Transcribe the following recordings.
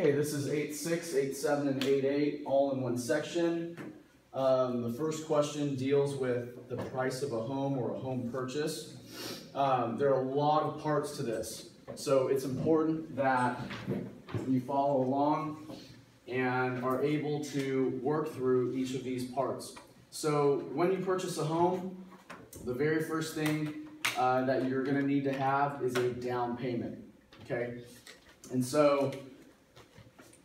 Okay, this is 8.6, 8.7, and 8.8 all in one section. Um, the first question deals with the price of a home or a home purchase. Um, there are a lot of parts to this, so it's important that you follow along and are able to work through each of these parts. So when you purchase a home, the very first thing uh, that you're going to need to have is a down payment. Okay, and so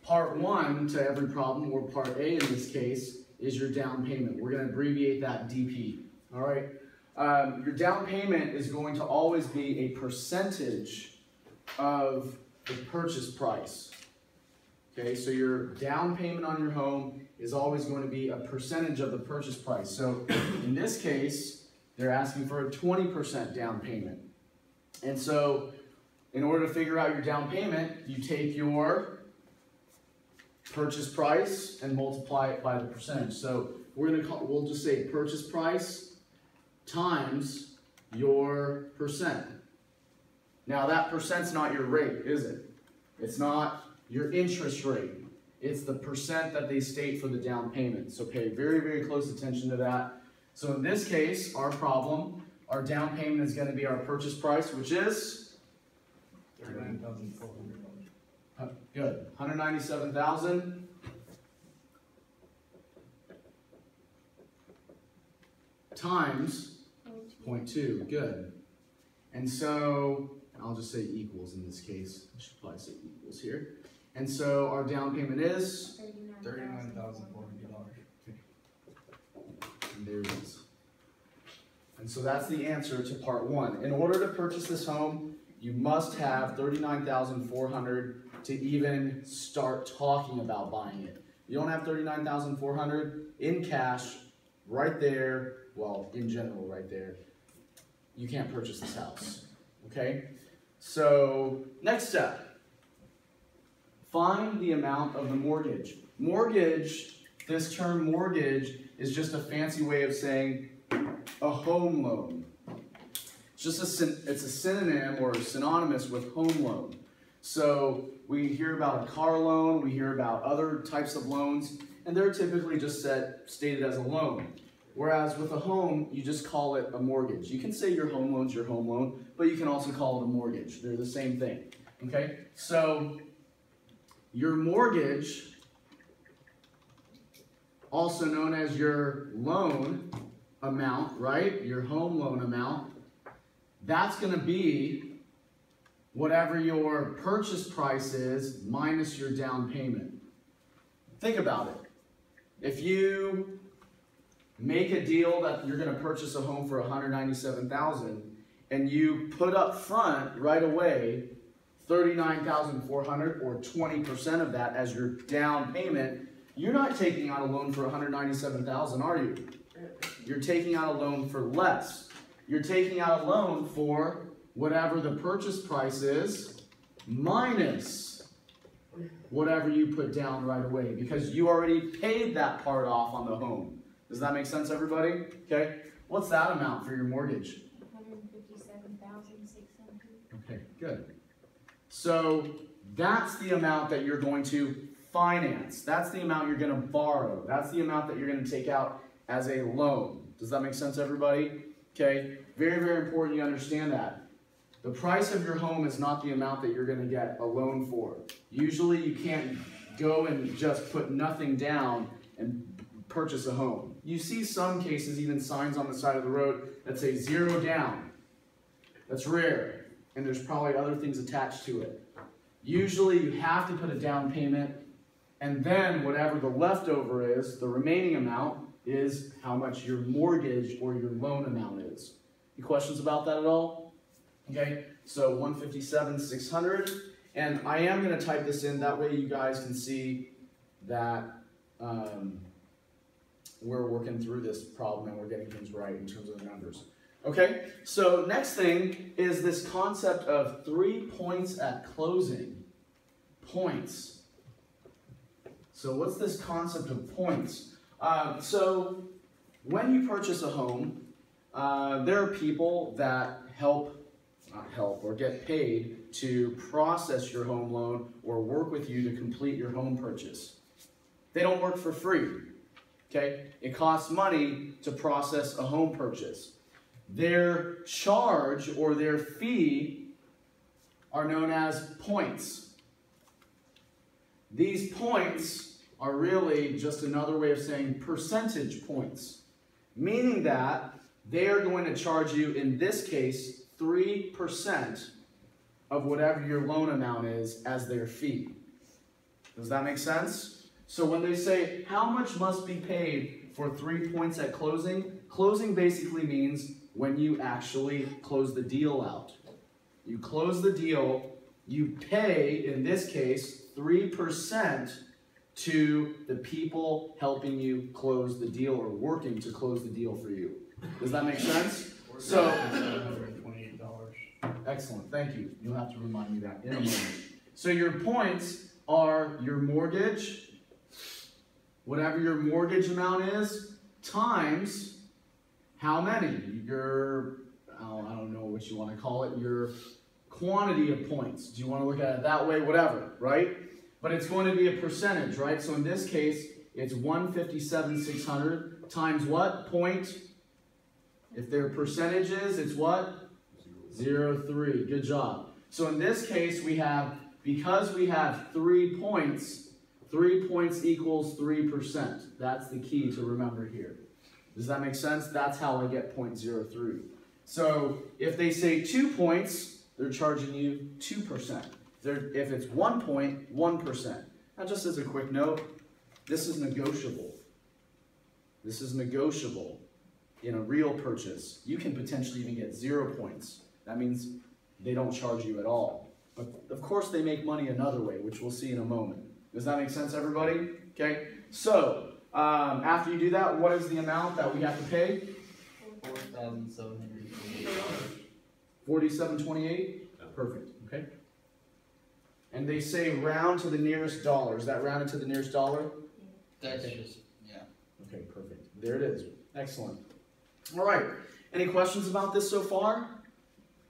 part one to every problem, or part A in this case, is your down payment. We're going to abbreviate that DP. All right. Um, your down payment is going to always be a percentage of the purchase price. Okay, so your down payment on your home is always going to be a percentage of the purchase price. So in this case, they're asking for a 20% down payment. And so in order to figure out your down payment, you take your purchase price and multiply it by the percentage. So we're gonna call, we'll just say purchase price times your percent. Now that percent's not your rate, is it? It's not your interest rate. It's the percent that they state for the down payment. So pay very, very close attention to that. So in this case, our problem, our down payment is going to be our purchase price, which is? $39,400. Good. 197000 times 0.2. Good. And so, I'll just say equals in this case. I should probably say equals here. And so our down payment is? Thirty-nine thousand four hundred dollars. And there it is. And so that's the answer to part one. In order to purchase this home, you must have thirty-nine thousand four hundred to even start talking about buying it. You don't have thirty-nine thousand four hundred in cash, right there, well, in general, right there. You can't purchase this house, okay? So, next step. Find the amount of the mortgage. Mortgage, this term mortgage, is just a fancy way of saying a home loan. It's just a, it's a synonym or synonymous with home loan. So we hear about a car loan, we hear about other types of loans, and they're typically just set, stated as a loan. Whereas with a home, you just call it a mortgage. You can say your home loan's your home loan, but you can also call it a mortgage. They're the same thing. Okay? So your mortgage, also known as your loan amount, right? Your home loan amount, that's going to be whatever your purchase price is minus your down payment. Think about it. If you make a deal that you're going to purchase a home for 197,000 and you put up front right away 39,400 or 20% of that as your down payment, you're not taking out a loan for 197,000, are you? You're taking out a loan for less. You're taking out a loan for whatever the purchase price is minus whatever you put down right away because you already paid that part off on the home. Does that make sense, everybody? Okay. What's that amount for your mortgage? 157,600. Okay, good. So that's the amount that you're going to finance. That's the amount you're going to borrow. That's the amount that you're going to take out as a loan. Does that make sense, everybody? Okay, very, very important you understand that. The price of your home is not the amount that you're going to get a loan for. Usually you can't go and just put nothing down and purchase a home. You see some cases, even signs on the side of the road that say zero down. That's rare, and there's probably other things attached to it. Usually you have to put a down payment, and then whatever the leftover is, the remaining amount, is how much your mortgage or your loan amount is. Any questions about that at all? Okay, so 157, 600. And I am going to type this in, that way you guys can see that um, we're working through this problem and we're getting things right in terms of the numbers. Okay, so next thing is this concept of three points at closing. Points. So what's this concept of points? Uh, so when you purchase a home, uh, there are people that help, Uh, help, or get paid to process your home loan or work with you to complete your home purchase. They don't work for free. Okay? It costs money to process a home purchase. Their charge or their fee are known as points. These points are really just another way of saying percentage points, meaning that they are going to charge you, in this case, 3% of whatever your loan amount is as their fee. Does that make sense? So when they say, how much must be paid for three points at closing? Closing basically means when you actually close the deal out. You close the deal, you pay, in this case, 3% to the people helping you close the deal or working to close the deal for you. Does that make sense? So, Seven hundred and twenty-eight dollars. Excellent, thank you. You'll have to remind me that in a moment. So your points are your mortgage, whatever your mortgage amount is, times how many? Your, oh, I don't know what you want to call it, your quantity of points. Do you want to look at it that way? Whatever, right? But it's going to be a percentage, right? So in this case, it's 157, 600 times what? Point. If they're percentages, it's what? Zero three. Good job. So in this case, we have, because we have three points, three points equals 3%. That's the key to remember here. Does that make sense? That's how I get 0.03. So if they say two points, they're charging you 2%. They're, if it's one point, 1%. Now just as a quick note, this is negotiable. This is negotiable in a real purchase. You can potentially even get zero points. That means they don't charge you at all. But of course they make money another way, which we'll see in a moment. Does that make sense, everybody? Okay, so um, after you do that, what is the amount that we have to pay? Four thousand seven hundred and twenty-eight dollars. Forty-seven twenty-eight? Perfect, okay? And they say round to the nearest dollar. Is that rounded to the nearest dollar? That's just, yeah. Okay, perfect. There it is. Excellent. All right. Any questions about this so far?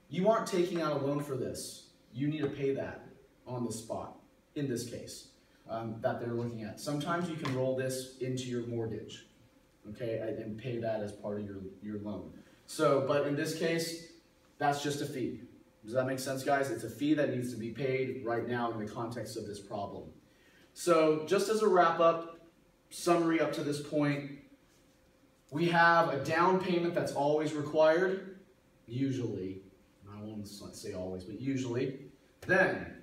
You aren't taking out a loan for this. You need to pay that on the spot, in this case, um, that they're looking at. Sometimes you can roll this into your mortgage, okay, and, pay that as part of your, your loan. So, but in this case, that's just a fee. Does that make sense, guys? It's a fee that needs to be paid right now in the context of this problem. So, just as a wrap up, summary up to this point, we have a down payment that's always required, usually. Won't say always, but usually. Then,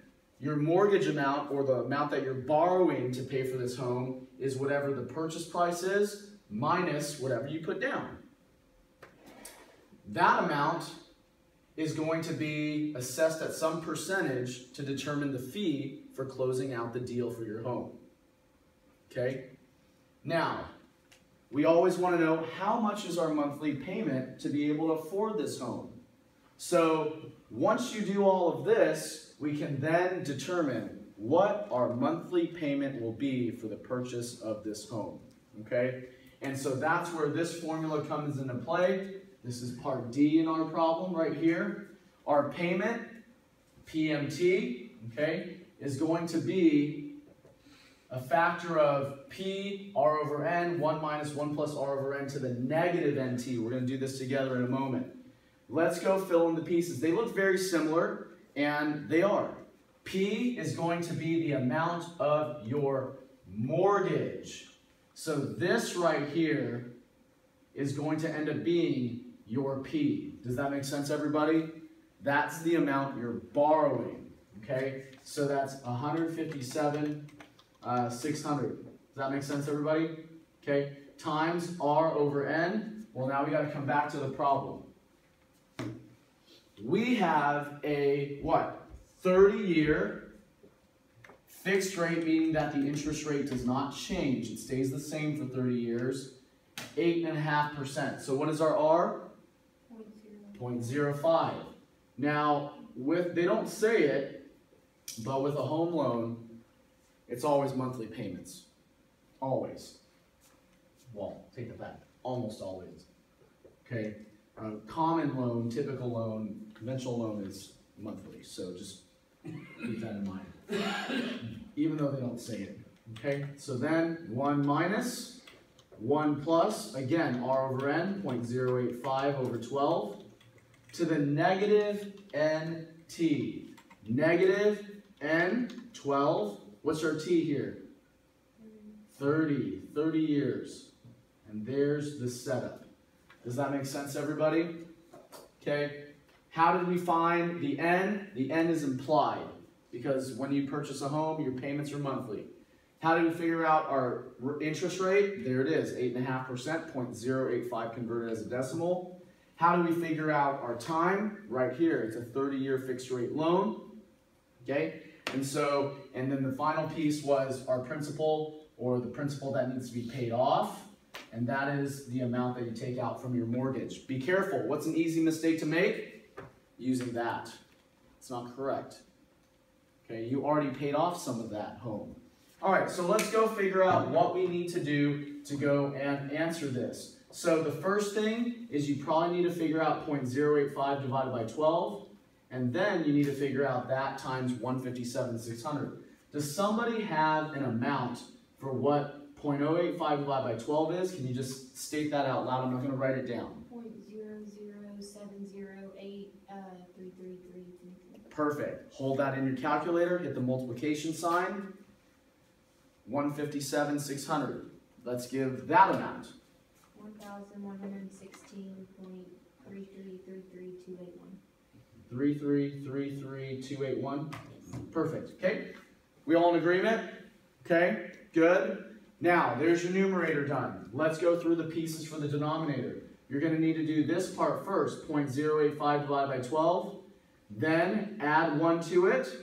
your mortgage amount or the amount that you're borrowing to pay for this home is whatever the purchase price is minus whatever you put down. That amount is going to be assessed at some percentage to determine the fee for closing out the deal for your home. Okay? Now, we always want to know how much is our monthly payment to be able to afford this home. So once you do all of this, we can then determine what our monthly payment will be for the purchase of this home. Okay? And so that's where this formula comes into play. This is part D in our problem right here. Our payment, PMT, okay, is going to be a factor of P R over N, 1 minus 1 plus R over N to the negative NT. We're going to do this together in a moment. Let's go fill in the pieces. They look very similar, and they are. P is going to be the amount of your mortgage. So this right here is going to end up being your P. Does that make sense, everybody? That's the amount you're borrowing, okay? So that's 157, uh, 600. Does that make sense, everybody? Okay, times R over N. Well, now we got to come back to the problem. We have a, what, 30-year fixed rate, meaning that the interest rate does not change. It stays the same for 30 years. 8.5%. So what is our R? 0.05. Now, with they don't say it, but with a home loan, it's always monthly payments. Always. Well, take that back. Almost always. Okay. A common loan, typical loan, conventional loan is monthly. So just Keep that in mind. Even though they don't say it, okay? So then, one minus, one plus, again, R over N, 0.085 over twelve, to the negative NT. Negative N, twelve, what's our T here? 30, 30 years. And there's the setup. Does that make sense, everybody? Okay. How did we find the N? The N is implied because when you purchase a home, your payments are monthly. How do we figure out our interest rate? There it is, 8.5%, 0.085 converted as a decimal. How do we figure out our time? Right here, it's a 30-year fixed rate loan. Okay? And so, and then the final piece was our principal or the principal that needs to be paid off. And that is the amount that you take out from your mortgage. Be careful. What's an easy mistake to make? Using that. It's not correct. Okay, you already paid off some of that home. All right, so let's go figure out what we need to do to go and answer this. So the first thing is you probably need to figure out 0.085 divided by 12, and then you need to figure out that times 157,600. Does somebody have an amount for what 0.085 divided by 12 is? Can you just state that out loud? I'm not going to write it down. Point zero zero seven zero eight, uh. Perfect. Hold that in your calculator, hit the multiplication sign. 157, 600. Let's give that amount. One thousand one hundred and sixteen point three three three three two eight one. 3333281. Perfect. Okay? We all in agreement? Okay? Good. Now, there's your numerator done. Let's go through the pieces for the denominator. You're going to need to do this part first, 0.085 divided by 12. Then add 1 to it.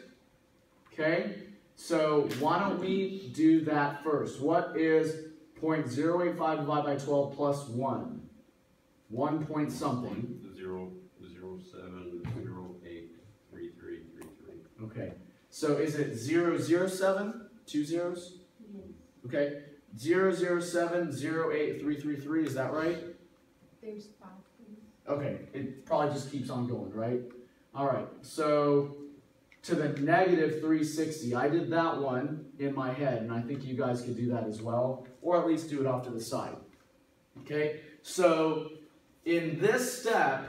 Okay? So why don't we do that first? What is 0.085 divided by 12 plus 1? 1 point something. Zero, zero, seven, zero, eight, three, three, three, three. Okay. So is it 007? Two zeros? Yes. 007 08333, is that right? There's five. Okay, it probably just keeps on going, right? All right, so to the negative 360, I did that one in my head, and I think you guys could do that as well, or at least do it off to the side. Okay, so in this step,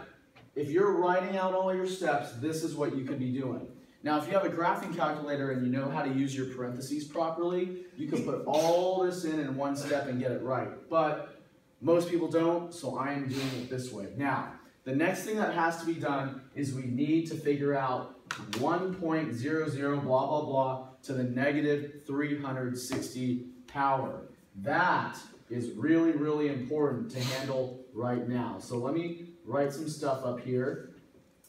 if you're writing out all your steps, this is what you could be doing. Now, if you have a graphing calculator and you know how to use your parentheses properly, you can put all this in in one step and get it right. But most people don't, so I am doing it this way. Now, the next thing that has to be done is we need to figure out 1.00 blah blah blah to the negative 360 power. That is really, really important to handle right now. So let me write some stuff up here.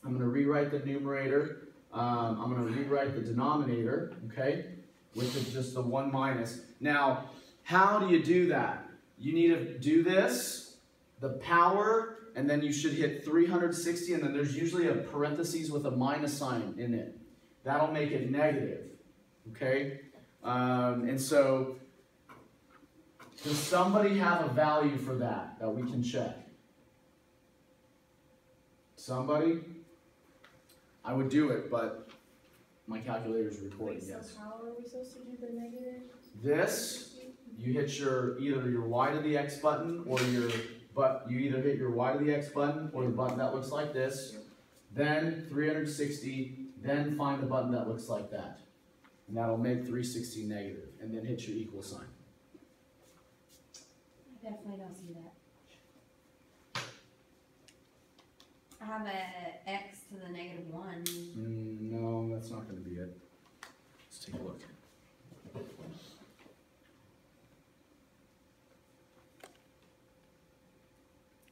I'm going to rewrite the numerator. Um, I'm going to rewrite the denominator, okay, with the, just the 1 minus. Now, how do you do that? You need to do this, the power, and then you should hit 360, and then there's usually a parentheses with a minus sign in it. That'll make it negative, okay? Um, and so, does somebody have a value for that that we can check? Somebody? I would do it, but my calculator's recording, Wait, so yes. how are we supposed to do the negative? This, you hit your, either your Y to the X button or your, but you either hit your Y to the X button or the button that looks like this, then 360, then find the button that looks like that. And that'll make 360 negative, and then hit your equal sign. I definitely don't see that. I have a x to the negative one. Mm, no, that's not gonna be it. Let's take a look.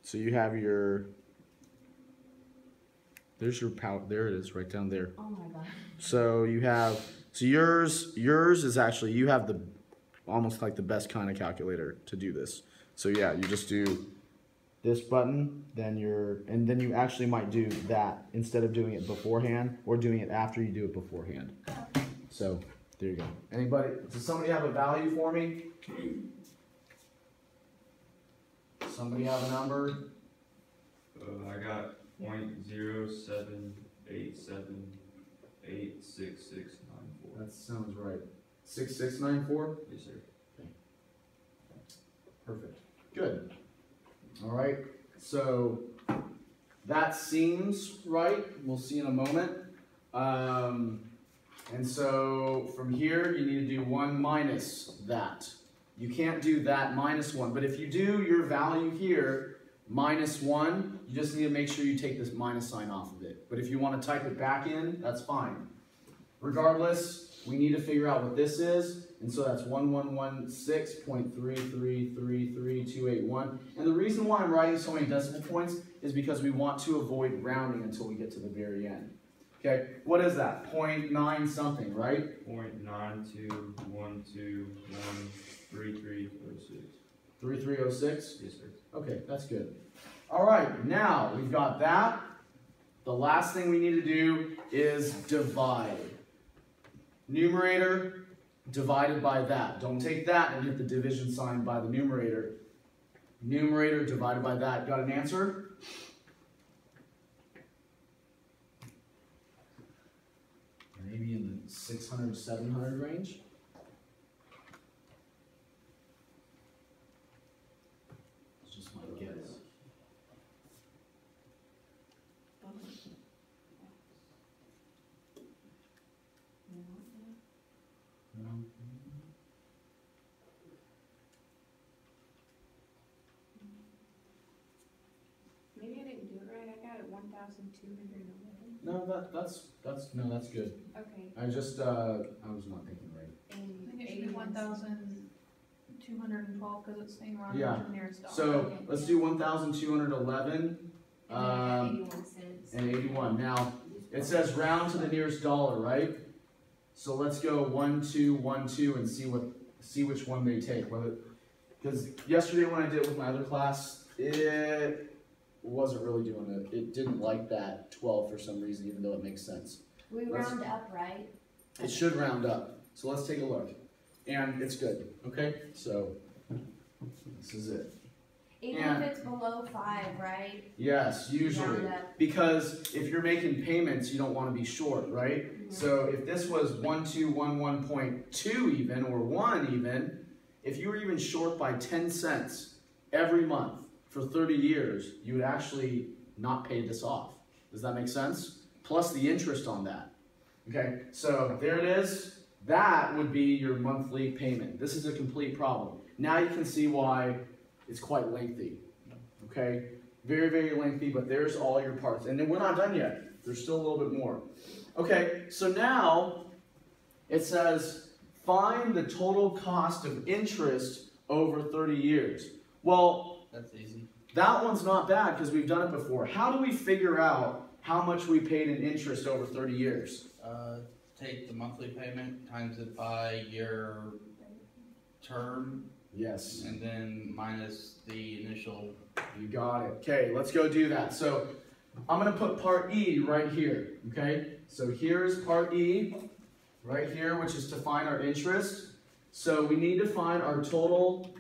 So you have your, there's your power, there it is, right down there. Oh my god. So you have, so yours, yours is actually, you have the, almost like the best kind of calculator to do this. So yeah, you just do this button, then you're, and then you actually might do that instead of doing it beforehand or doing it after you do it beforehand. So, there you go. Anybody, does somebody have a value for me? Somebody have a number? Uh, I got point zero seven eight seven eight six six nine four. That sounds right. Six six nine four? Yes, sir. Perfect. Good. All right, so that seems right. We'll see in a moment. Um, and so from here, you need to do one minus that. You can't do that minus one, but if you do your value here minus one, you just need to make sure you take this minus sign off of it. But if you want to type it back in, that's fine. Regardless, we need to figure out what this is, and so that's one one one six point three three three three two eight one. And the reason why I'm writing so many decimal points is because we want to avoid rounding until we get to the very end. Okay, what is that? Point nine something, right? Point nine two one two one three three oh six. Three three oh six. Yes, sir. Okay, that's good. All right, now we've got that. The last thing we need to do is divide. Numerator divided by that. Don't take that and hit the division sign by the numerator. Numerator divided by that. Got an answer? Maybe in the 600, 700 range? It's just my guess. Maybe I didn't do it right, I got it one thousand two hundred and eleven. No, that, that's, that's, no, that's good. Okay, I just, uh, I was not thinking right. and I think it should be eighty-one one thousand two hundred and twelve, cause it's saying round Yeah. to the nearest dollar. So, let's do one thousand two hundred eleven, And then I got um, eighty-one cents. and eighty-one. Now, it says round to the nearest dollar, right? So let's go one, two, one, two, and see what, see which one they take, whether, because yesterday when I did it with my other class, it wasn't really doing it. It didn't like that twelve for some reason, even though it makes sense. We Let's- round up, right? It should round up. So let's take a look. And it's good, okay? So, this is it. Even if it's below five, right? Yes, usually. Round up. Because if you're making payments, you don't want to be short, right? Mm-hmm. So if this was one two one one point two even or one even, if you were even short by ten cents every month for thirty years, you would actually not pay this off. Does that make sense? Plus the interest on that. Okay, so there it is. That would be your monthly payment. This is a complete problem. Now you can see why it's quite lengthy. Okay, very, very lengthy, but there's all your parts. And then we're not done yet. There's still a little bit more. Okay, so now it says find the total cost of interest over 30 years. Well, That's easy. That one's not bad because we've done it before. How do we figure out how much we paid in interest over 30 years? Uh, take the monthly payment, times it by your term, Yes. and then minus the initial, You got it. Okay, let's go do that. So I'm gonna put part E right here. Okay, so here's part E right here, which is to find our interest. So we need to find our total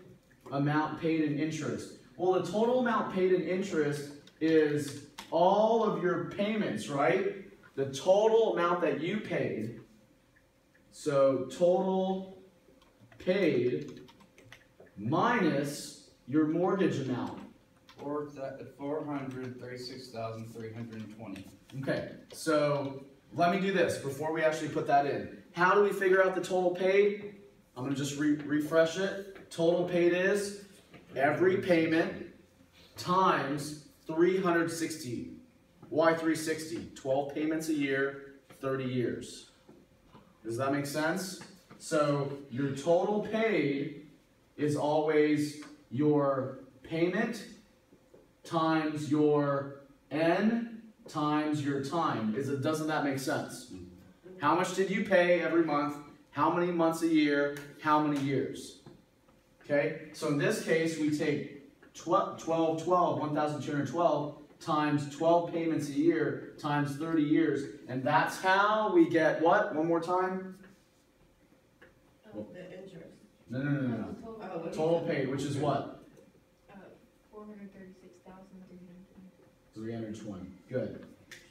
amount paid in interest. Well, the total amount paid in interest is all of your payments, right? The total amount that you paid. So total paid minus your mortgage amount. four, four hundred thirty-six thousand three hundred twenty. Okay, so let me do this before we actually put that in. How do we figure out the total paid? I'm gonna just re- refresh it. Total paid is every payment times 360. Why 360? 12 payments a year, 30 years. Does that make sense? So your total paid is always your payment times your n times your time. Is it doesn't that make sense? Mm-hmm. How much did you pay every month? How many months a year? How many years? Okay? So in this case, we take 12 12 12 1212 times 12 payments a year times 30 years and that's how we get what? One more time? The interest. No, no, no, no. no. Oh, Total, what Total paid, which is what? uh, four hundred thirty-six thousand three hundred and twenty. 320. Good.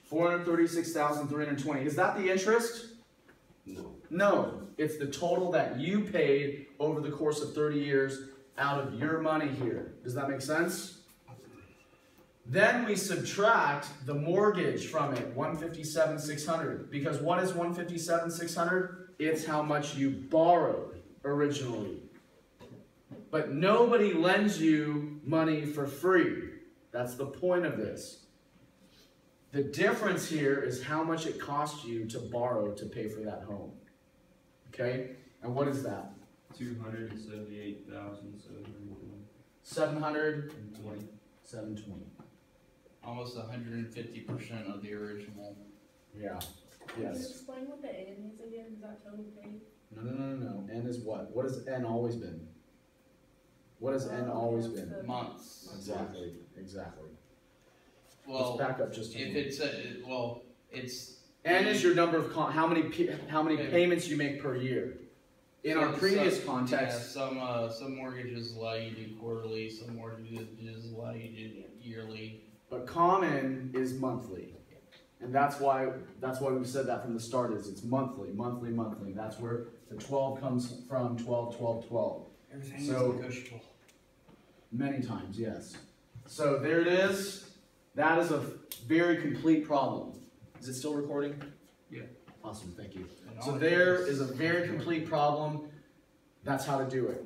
Four hundred thirty-six thousand three hundred twenty. Is that the interest? No. No, it's the total that you paid over the course of thirty years out of your money here. Does that make sense? Then we subtract the mortgage from it, one fifty-seven six hundred. Because what is one fifty-seven six hundred? It's how much you borrowed originally. But nobody lends you money for free. That's the point of this. The difference here is how much it cost you to borrow to pay for that home. Okay? And what is that? Two hundred and seventy-eight thousand, seven hundred Seven hundred, and twenty. seven twenty. Almost hundred and fifty percent of the original. Yeah. Can you explain what the N is again, is that total paid? No, no, no, no, no. N is what? What has N always been? What has uh, N always been? Months. Exactly, exactly. Well, Let's back up just a if minute. it's, a- well, it's. N is your number of con, how many, p- how many Okay. payments you make per year. In our previous some- context, yeah, Some, uh, some mortgages allow you to do quarterly, some mortgages allow you to do yearly. But common is monthly. And that's why, that's why we said that from the start is it's monthly, monthly, monthly. That's where the twelve comes from, 12, 12, 12. Everything is So- negotiable. Many times, yes. So there it is. That is a very complete problem. Is it still recording? Yeah. Awesome, thank you. So there is a very complete problem. That's how to do it.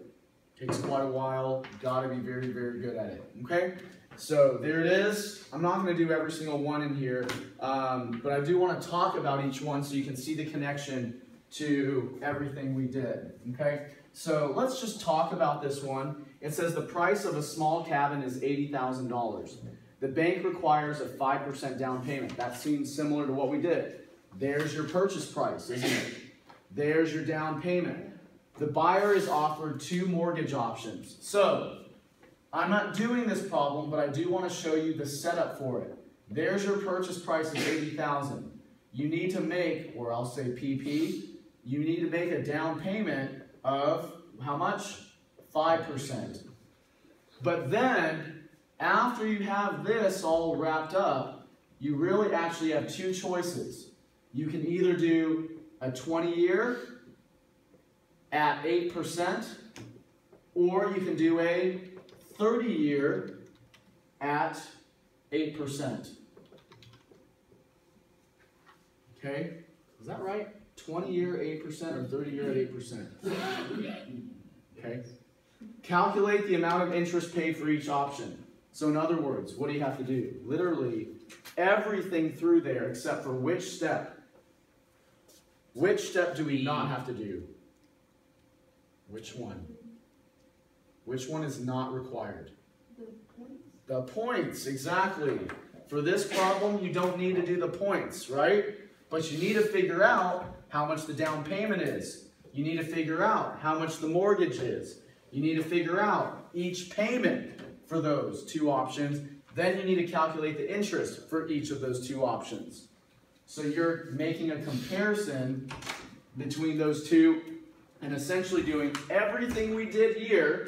Takes quite a while. Gotta be very, very good at it. Okay? So there it is. I'm not gonna do every single one in here, um, but I do wanna talk about each one so you can see the connection to everything we did. Okay? So let's just talk about this one. It says the price of a small cabin is eighty thousand dollars. The bank requires a five percent down payment. That seems similar to what we did. There's your purchase price, isn't it? There's your down payment. The buyer is offered two mortgage options. So, I'm not doing this problem, but I do want to show you the setup for it. There's your purchase price of 80,000. You need to make, or I'll say PP, you need to make a down payment of how much? 5%. But then, after you have this all wrapped up, you really actually have two choices. You can either do a 20 year at 8%, or you can do a 30 year at 8%. Okay? Is that right? 20 year 8% or 30 year at 8%? Okay? Calculate the amount of interest paid for each option. So, in other words, what do you have to do? Literally, everything through there except for which step? Which step do we not have to do? Which one? Which one is not required? The points? The points, exactly. For this problem, you don't need to do the points, right? But you need to figure out how much the down payment is. You need to figure out how much the mortgage is. You need to figure out each payment for those two options. Then you need to calculate the interest for each of those two options. So you're making a comparison between those two and essentially doing everything we did here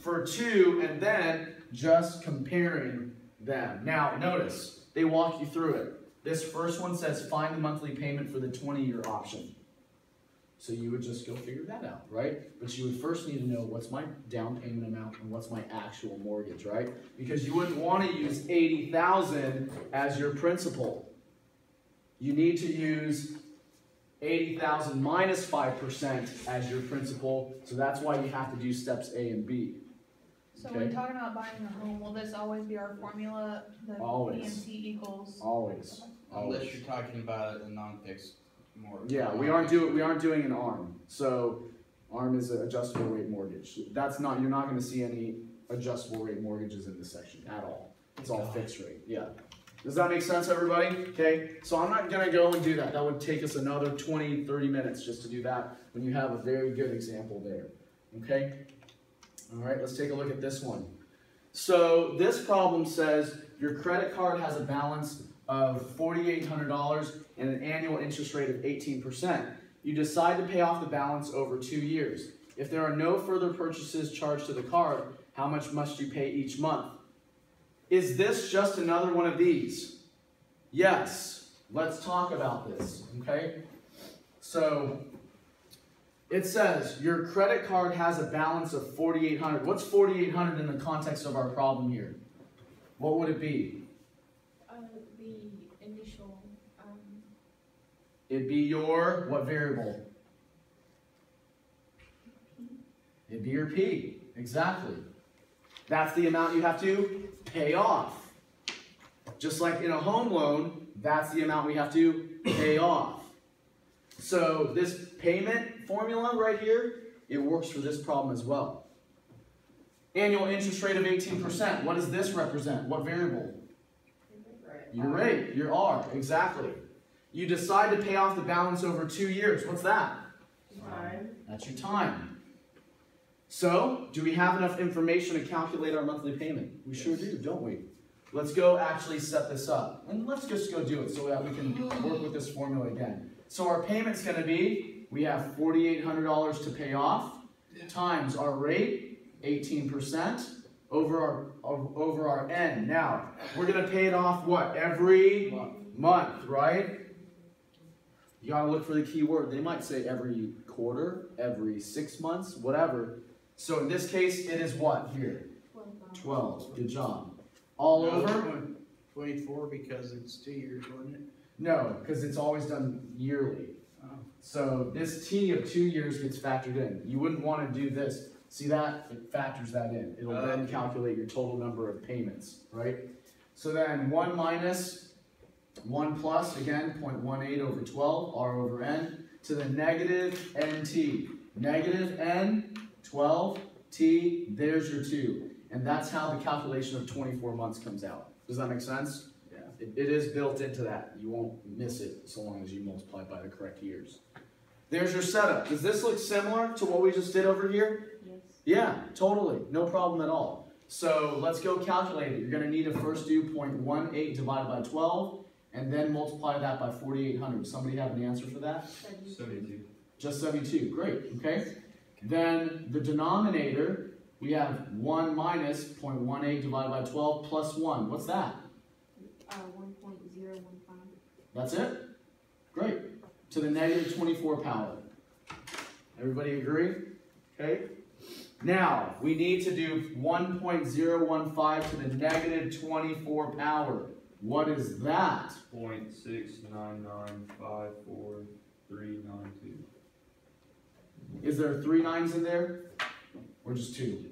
for two and then just comparing them. Now, notice, they walk you through it. This first one says find the monthly payment for the 20 year option. So you would just go figure that out, right? But you would first need to know what's my down payment amount and what's my actual mortgage, right? Because you wouldn't want to use 80,000 as your principal. You need to use 80,000 minus 5% as your principal. So that's why you have to do steps A and B. So Okay. when talking about buying a home, will this always be our formula, the Always. PMT equals? Always. Unless Always. you're talking about a non-fixed mortgage. Yeah, we aren't doing we aren't doing an ARM. So ARM is an adjustable rate mortgage. That's not you're not going to see any adjustable rate mortgages in this section at all. It's all fixed rate. Yeah. Does that make sense, everybody? Okay. So I'm not going to go and do that. That would take us another 20, 30 minutes just to do that when you have a very good example there. Okay. All right. Let's take a look at this one. So this problem says your credit card has a balance of $4,800 and an annual interest rate of 18%. You decide to pay off the balance over two years. If there are no further purchases charged to the card, how much must you pay each month? Is this just another one of these? Yes, let's talk about this, okay? So, it says your credit card has a balance of 4800 What's 4800 in the context of our problem here? What would it be? Uh, the initial, um, It'd be your, what variable? It'd be your P, exactly. That's the amount you have to pay off. Just like in a home loan, that's the amount we have to pay off. So this payment formula right here, it works for this problem as well. Annual interest rate of 18%. What does this represent? What variable? Your rate, your R, exactly. You decide to pay off the balance over two years. What's that? time. That's your time. So, do we have enough information to calculate our monthly payment? We sure do, don't we? Let's go actually set this up. And let's just go do it so that we can work with this formula again. So our payment's gonna be, we have forty-eight hundred dollars to pay off, times our rate, eighteen percent, over our, over our N. Now, we're gonna pay it off what, every month, right? You gotta look for the key word. They might say every quarter, every six months, whatever. So in this case, it is what here? Twelve. 12. Good job. All No, over? Twenty-four because it's two years, wasn't it? No, because it's always done yearly. Oh. So this T of two years gets factored in. You wouldn't want to do this. See that? It factors that in. It'll then calculate your total number of payments, right? So then one minus, one plus, again, 0.18 over 12, R over N, to the negative NT. Negative N, 12, T, there's your two. And that's how the calculation of 24 months comes out. Does that make sense? Yeah. It, it is built into that. You won't miss it so long as you multiply by the correct years. There's your setup. Does this look similar to what we just did over here? Yes. Yeah, totally. No problem at all. So let's go calculate it. You're going to need to first do 0.18 divided by 12 and then multiply that by 4,800. Somebody have an answer for that? Seventy-two. Just 72. Great. Okay. Then the denominator, we have 1 minus 0.18 divided by 12 plus 1. What's that? Uh, one point zero one five. That's it? Great. To the negative 24 power. Everybody agree? Okay. Now, we need to do 1.015 to the negative 24 power. What is that? Point six nine nine five four three nine two. Is there three nines in there? Or just two?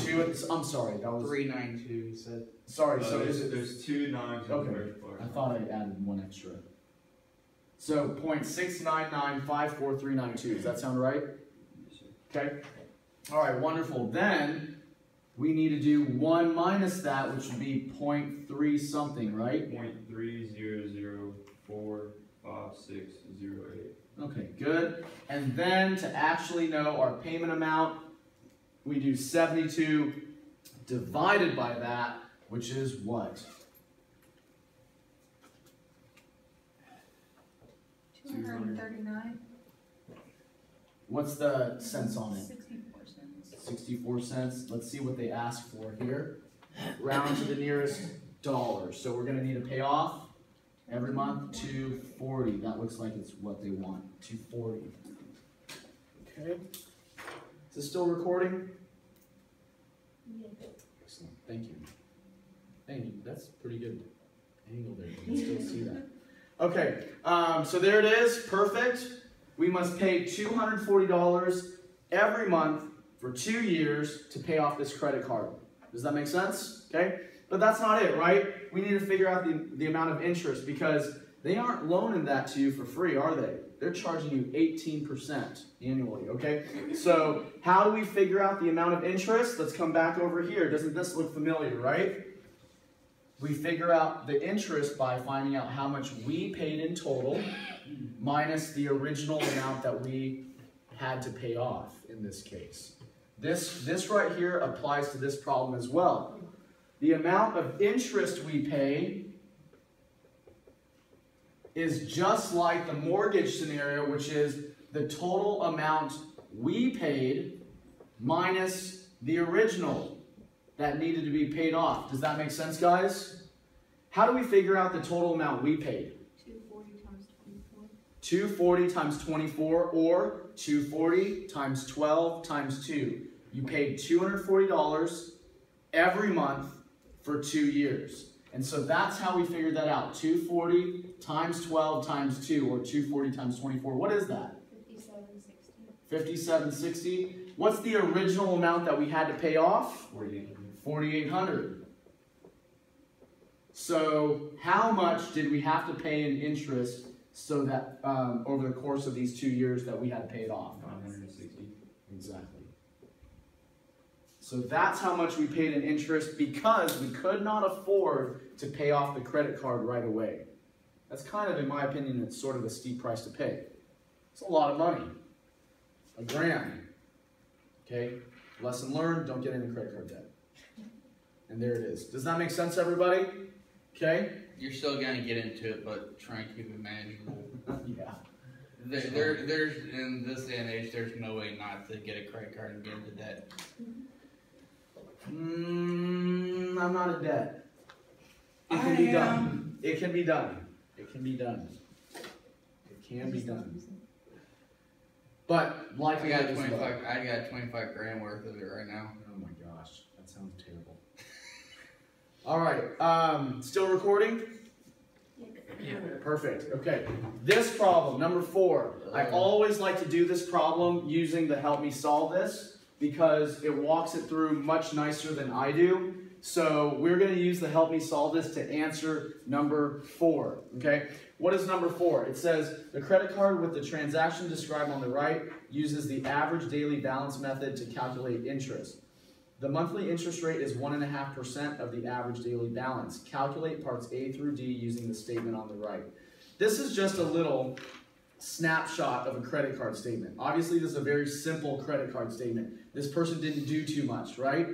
Two, at the- I'm sorry, that was, Three nine two, he said. sorry, Uh, so there's, is it, there's two nines in Okay. the first part. I thought I added one extra. So point six nine nine five four three nine two, does that sound right? Yes, sir. Okay. All right, wonderful. Then we need to do one minus that, which would be 0.3 something, right? Point three zero zero four five six zero eight. Okay, good. And then to actually know our payment amount, we do 72 divided by that, which is what? Two hundred and thirty-nine, What's the cents on it? sixty-four cents. 64 cents. Let's see what they ask for here. Round to the nearest dollar. So we're gonna need to pay off every month 240. That looks like it's what they want. 240. Okay. Is this still recording? Excellent. Thank you. Thank you. That's pretty good angle there. You can still see that. Okay. Um, so there it is. Perfect. We must pay $240 every month for two years to pay off this credit card. Does that make sense? Okay? But that's not it, right? We need to figure out the, the amount of interest because they aren't loaning that to you for free, are they? They're charging you 18% annually, okay? So, how do we figure out the amount of interest? Let's come back over here. Doesn't this look familiar, right? We figure out the interest by finding out how much we paid in total minus the original amount that we had to pay off in this case. This, this right here applies to this problem as well. The amount of interest we pay is just like the mortgage scenario, which is the total amount we paid minus the original that needed to be paid off. Does that make sense, guys? How do we figure out the total amount we paid? Two forty times twenty-four. 240 times 24 or 240 times 12 times 2. You paid $240 every month for two years. And so that's how we figured that out. 240 times 12 times 2 or 240 times 24. What is that? Fifty-seven sixty. 5760. What's the original amount that we had to pay off? Forty-eight hundred. 4800. So how much did we have to pay in interest so that um, over the course of these two years that we had paid off? Nine hundred and sixty. Exactly. So that's how much we paid in interest because we could not afford to pay off the credit card right away. That's kind of, in my opinion, it's sort of a steep price to pay. It's a lot of money. A grand. Okay? Lesson learned, don't get into credit card debt. And there it is. Does that make sense, everybody? Okay? You're still gonna get into it, but try and keep it manageable. yeah. There, there, there's, in this day and age, there's no way not to get a credit card and get into debt. Mm, I'm not a debt. It can be I done. It can be done. It can be done. It can be done. But like I I got just twenty-five, I got twenty-five grand worth of it right now. Oh my gosh, that sounds terrible. All right, um, still recording? Perfect. Okay. This problem, number four. I always like to do this problem using the help me solve this because it walks it through much nicer than I do. So we're going to use the help me solve this to answer number four. Okay. What is number four? It says the credit card with the transaction described on the right uses the average daily balance method to calculate interest. The monthly interest rate is 1.5% of the average daily balance. Calculate parts A through D using the statement on the right. This is just a little snapshot of a credit card statement. Obviously, this is a very simple credit card statement. This person didn't do too much, right?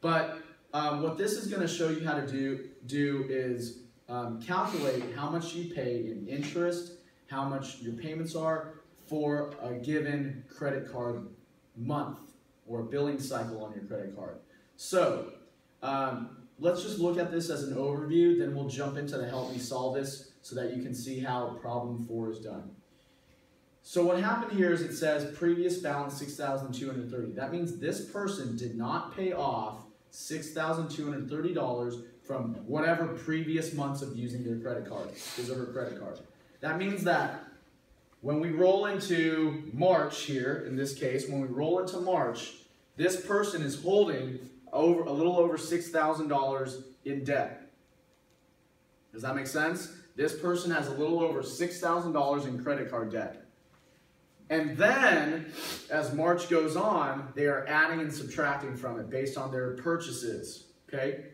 But um, what this is going to show you how to do, do is um, calculate how much you pay in interest, how much your payments are for a given credit card month or billing cycle on your credit card. So, um, let's just look at this as an overview, then we'll jump into the help me solve this so that you can see how problem four is done. So what happened here is it says previous balance 6,230. That means this person did not pay off $6,230 from whatever previous months of using their credit card, his or her credit card. That means that when we roll into March here, in this case, when we roll into March, this person is holding over a little over $6,000 in debt. Does that make sense? This person has a little over $6,000 in credit card debt. And then, as March goes on, they are adding and subtracting from it based on their purchases. Okay?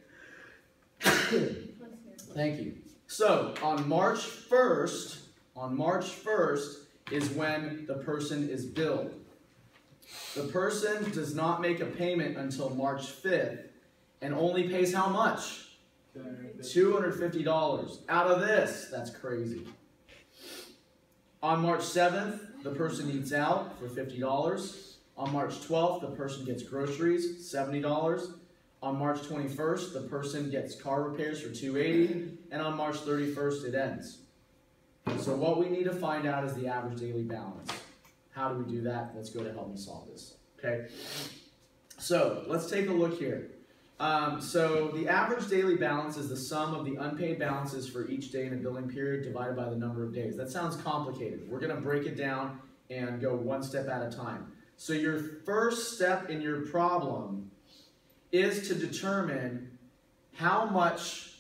Thank you. So, on March 1st, on March 1st is when the person is billed. The person does not make a payment until March 5th and only pays how much? $250 out of this. That's crazy. On March 7th, the person eats out for $50. On March 12th, the person gets groceries, $70. On March 21st, the person gets car repairs for 280. And on March 31st, it ends. So what we need to find out is the average daily balance. How do we do that? Let's go to help me solve this. Okay. So let's take a look here. Um, so the average daily balance is the sum of the unpaid balances for each day in a billing period divided by the number of days. That sounds complicated. We're going to break it down and go one step at a time. So your first step in your problem is to determine how much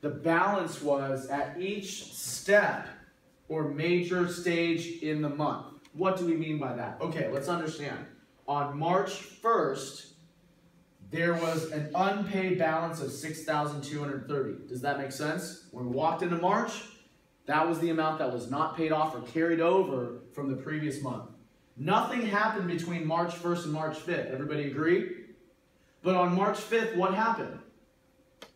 the balance was at each step or major stage in the month. What do we mean by that? Okay, let's understand. On March 1st, there was an unpaid balance of 6,230. Does that make sense? When we walked into March, that was the amount that was not paid off or carried over from the previous month. Nothing happened between March 1st and March 5th. Everybody agree? But on March 5th, what happened?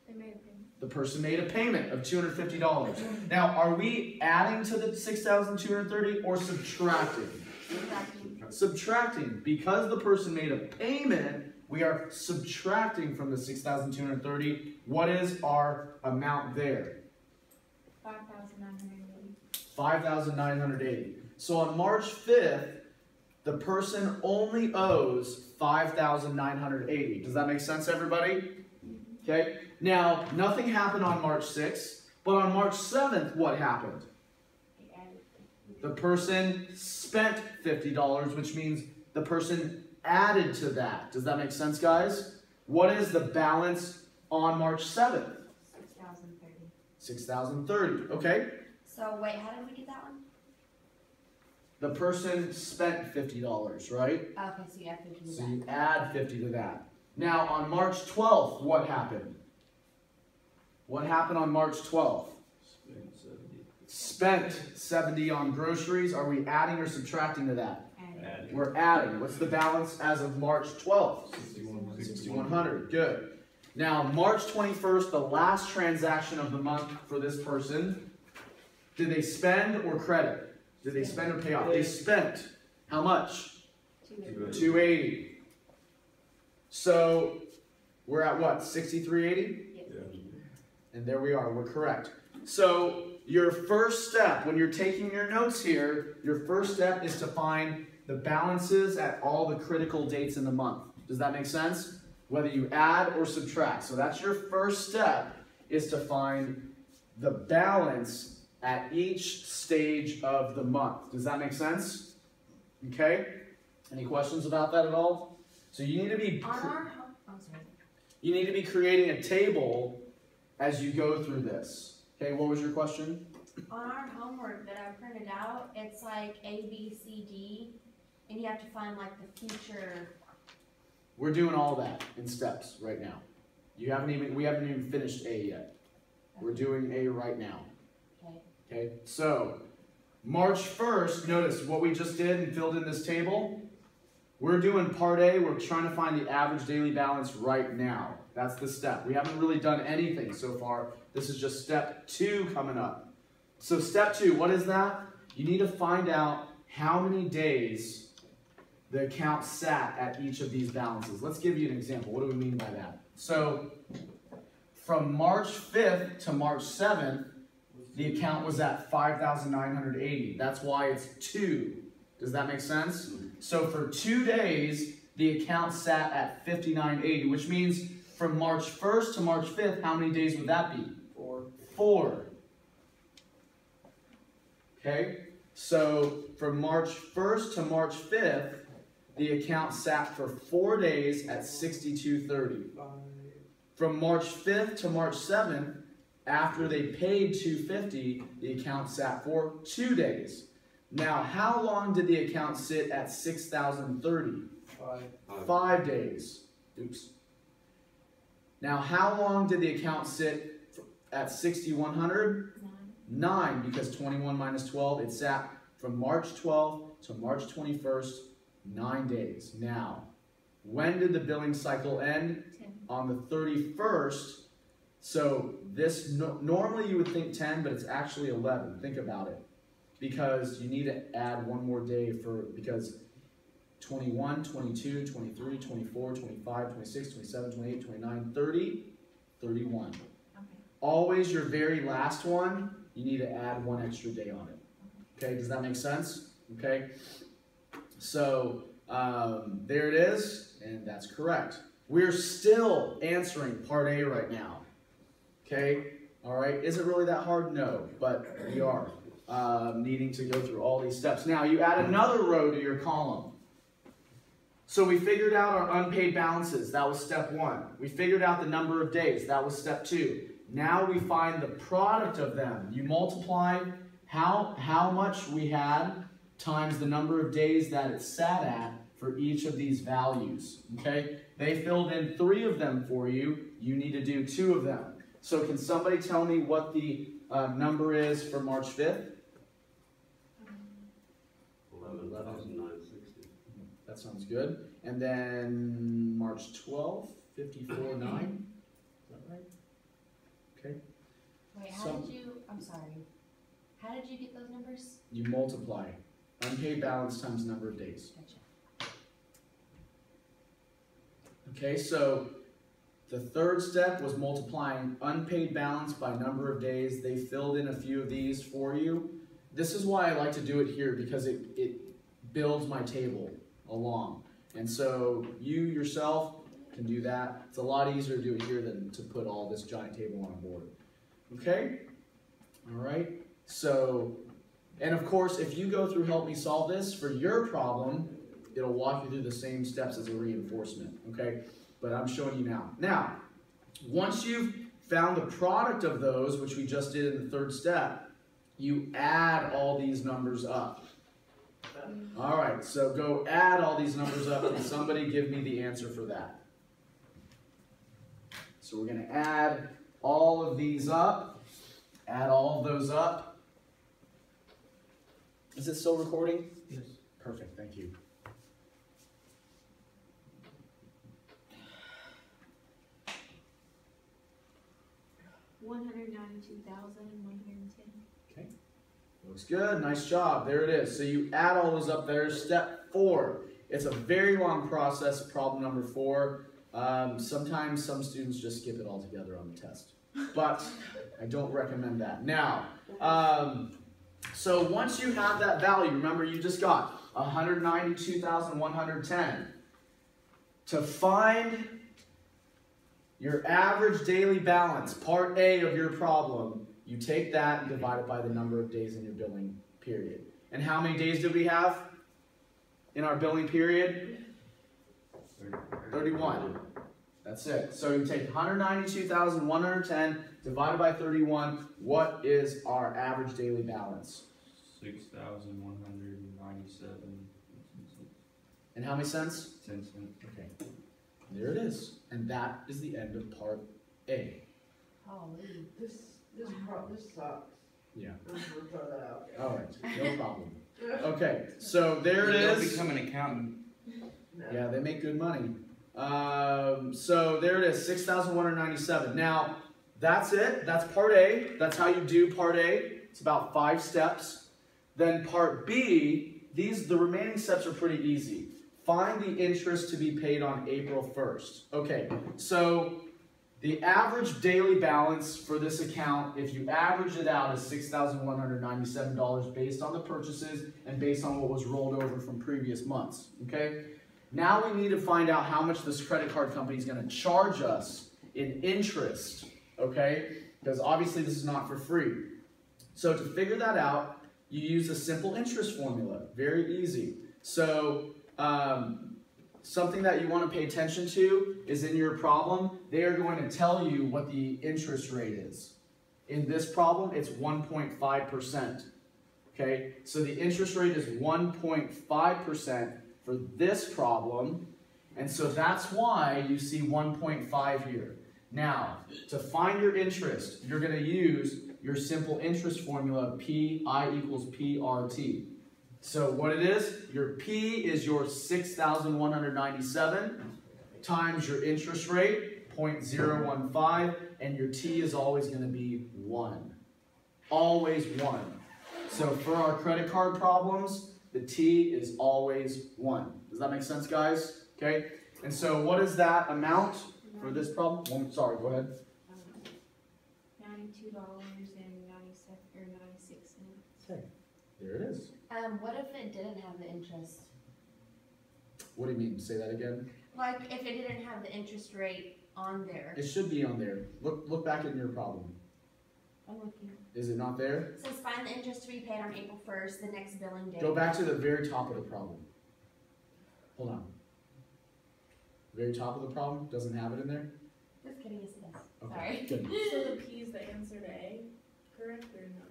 They made a payment. The person made a payment of $250. Now, are we adding to the 6,230 or subtracting? Subtracting. Subtracting. Because the person made a payment, we are subtracting from the six thousand two hundred thirty. What is our amount there? Five thousand nine hundred and eighty. Five thousand nine hundred eighty. So on March fifth, the person only owes five thousand nine hundred eighty. Does that make sense, everybody? Okay. Now, nothing happened on March sixth, but on March seventh, what happened? The person spent fifty dollars, which means the person added to that. Does that make sense, guys? What is the balance on March seventh? six thousand thirty. Six thousand thirty. Okay. So wait, how did we get that one? The person spent fifty dollars, right? Okay, so you have to do So that. you add fifty to that. Now on March twelfth, what happened? What happened on March twelfth? Spent seventy. Spent seventy on groceries. Are we adding or subtracting to that? Added. Add. We're adding. What's the balance as of March twelfth? Sixty-one. Sixty-one hundred, good. Now, March twenty-first, the last transaction of the month for this person, did they spend or credit? Did they spend or pay off? They spent. How much? Two eighty. Two Two eighty. So, we're at what, sixty-three eighty? And there we are, we're correct. So, your first step, when you're taking your notes here, your first step is to find the balances at all the critical dates in the month. Does that make sense? Whether you add or subtract. So that's your first step, is to find the balance at each stage of the month. Does that make sense? Okay? Any questions about that at all? So you need to be On our home, I'm sorry. you need to be creating a table as you go through this. Okay, what was your question? On our homework that I printed out, it's like A, B, C, D, and you have to find like the future. We're doing all that in steps right now. You haven't even we haven't even finished A yet. We're doing A right now. Okay. Okay, so March 1st, notice what we just did and filled in this table. We're doing part A, we're trying to find the average daily balance right now. That's the step. We haven't really done anything so far. This is just step two coming up. So, step two, what is that? You need to find out how many days the account sat at each of these balances. Let's give you an example. What do we mean by that? So, from March 5th to March 7th, the account was at 5,980. That's why it's two. Does that make sense? So for two days, the account sat at 5980, which means from March 1st to March 5th, how many days would that be? Four. Four. Okay? So from March 1st to March 5th, the account sat for four days at 6230. From March 5th to March 7th, after they paid 250, the account sat for two days. Now, how long did the account sit at 6,030? Five. Five days. Oops. Now, how long did the account sit at 6,100? Nine. Nine, because 21 minus 12, it sat from March 12th to March 21st, nine days. Now, when did the billing cycle end? Ten. On the 31st. So, this no, normally you would think 10, but it's actually 11. Think about it. Because you need to add one more day for, because 21, 22, 23, 24, 25, 26, 27, 28, 29, 30, 31. Okay. Always your very last one, you need to add one extra day on it. Okay, does that make sense? Okay? So, um, there it is, and that's correct. We're still answering part A right now. Okay? All right? Is it really that hard? No, but we are um, needing to go through all these steps. Now, you add another row to your column. So we figured out our unpaid balances. That was step one. We figured out the number of days. That was step two. Now we find the product of them. You multiply how, how much we had times the number of days that it sat at for each of these values. Okay? They filled in three of them for you. You need to do two of them. So can somebody tell me what the uh, number is for March 5th? Eleven thousand nine sixty. That sounds good. And then March 12th, 54.9. Is that right? Okay. Wait, how So- did you, I'm sorry. How did you get those numbers? You multiply. Unpaid balance times number of days. Okay, so the third step was multiplying unpaid balance by number of days. They filled in a few of these for you. This is why I like to do it here because it, it builds my table along. And so you yourself can do that. It's a lot easier to do it here than to put all this giant table on a board. Okay? All right. So, and of course, if you go through Help Me Solve This for your problem, it'll walk you through the same steps as a reinforcement. Okay? But I'm showing you now. Now, once you've found the product of those, which we just did in the third step, you add all these numbers up. All right, so go add all these numbers up and somebody give me the answer for that. So we're going to add all of these up, add all of those up. Is it still recording? Yes. Perfect, thank you. One hundred ninety-two thousand one hundred and ten. Okay, Looks good, nice job, there it is. So you add all those up there, step four. It's a very long process, problem number four. Um, sometimes some students just skip it altogether on the test, but I don't recommend that. Now, um, so once you have that value, remember you just got 192,110. To find your average daily balance, part A of your problem, you take that and divide it by the number of days in your billing period. And how many days did we have in our billing period? 31. That's it. So you take 192,110 divided by 31. What is our average daily balance? Six thousand one hundred and ninety-seven, And how many cents? ten cents. Okay. There it is. And that is the end of part A. Holy, this, this pro, this sucks. Yeah. I'm gonna throw that out. All right. No problem. Okay. So there it They'll is. become an accountant. No. Yeah, they make good money. Um, so there it is, 6,197. Now, that's it. That's part A. That's how you do part A. It's about five steps. Then part B, these the remaining steps are pretty easy. Find the interest to be paid on April 1st. Okay, so the average daily balance for this account, if you average it out, is $6,197 based on the purchases and based on what was rolled over from previous months. Okay? Now we need to find out how much this credit card company is going to charge us in interest, okay? Because obviously this is not for free. So to figure that out, you use a simple interest formula. Very easy. So um, something that you want to pay attention to is in your problem, they are going to tell you what the interest rate is. In this problem, it's 1.5%. Okay, so the interest rate is 1.5% for this problem, and so that's why you see 1.5 here. Now, to find your interest, you're going to use your simple interest formula, PI equals PRT. So what it is, your P is your 6,197 times your interest rate, 0.015, and your T is always going to be 1. Always 1. So for our credit card problems, the T is always 1. Does that make sense, guys? Okay? And so what is that amount for this problem? One, sorry, go ahead. Ninety-two dollars and ninety-seven, or ninety-six cents. There it is. Um, what if it didn't have the interest? What do you mean? Say that again. Like, if it didn't have the interest rate on there? It should be on there. Look look back at your problem. I'm looking. Is it not there? It says find the interest to be paid on April first, the next billing day. Go back to the very top of the problem. Hold on. Very top of the problem doesn't have it in there? Just kidding, it's this. Okay, Sorry. good. So the P is the answer to A, correct or no?